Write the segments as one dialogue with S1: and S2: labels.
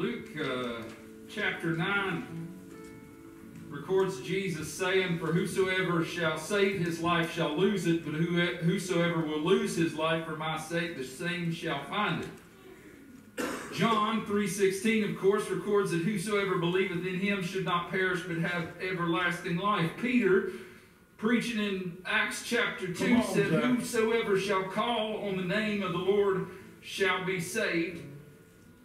S1: Luke uh, chapter 9 records Jesus saying, For whosoever shall save his life shall lose it, but whosoever will lose his life for my sake, the same shall find it. John 3.16, of course, records that whosoever believeth in him should not perish, but have everlasting life. Peter, preaching in Acts chapter 2, on, said. Whosoever shall call on the name of the Lord shall be saved.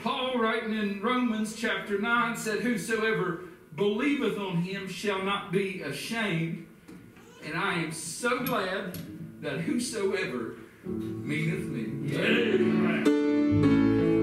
S1: Paul, writing in Romans chapter 9, said, Whosoever believeth on him shall not be ashamed. And I am so glad that whosoever meaneth me. Amen.